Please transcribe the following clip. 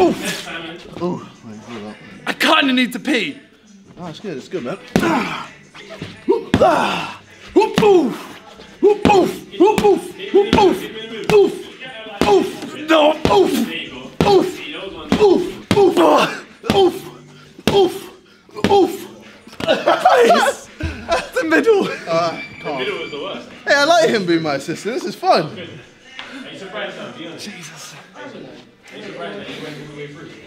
Oof. Ooh, wait. I kind of need to pee. Oh, it's good. It's good, man. Ah. Oof, oof. Oof, oof. Oof, oof. Oof, oof. Oof. Oof. No. Oof. Oof. Oof. Oof. Ah. Oof. Oof. Oof. Please. the middle. Uh, calm. Middle was the worst. Hey, I like him being my assistant. This is fun. Are you surprised though? Be honest. Jesus. Are you surprised that you went